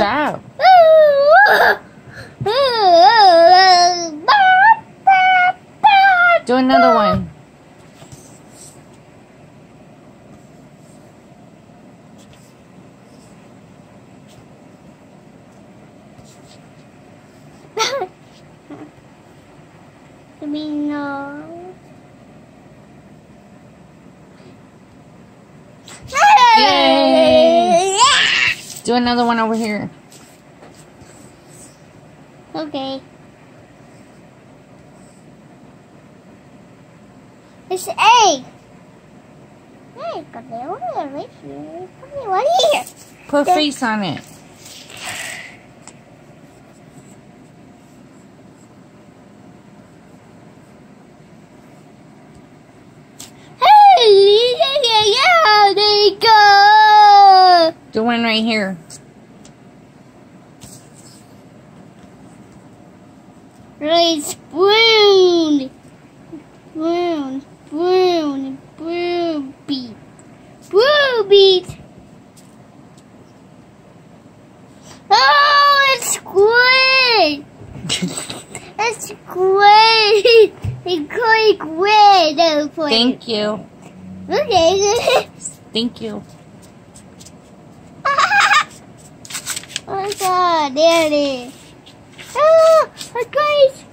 job. Do another one. Know. Yay. Do another one over here. Okay. It's an egg. Hey, got the one right here. Come here, one here. Put a face on it. Hey, yeah, yeah, yeah, there you go. Do one right here. Right, spoon. Spoon, spoon, spoon beat. Spoon beat. Oh, it's squid. It's squid. It's quite squid. Thank you. Okay. Thank you. oh my god, there it is. Like, guys,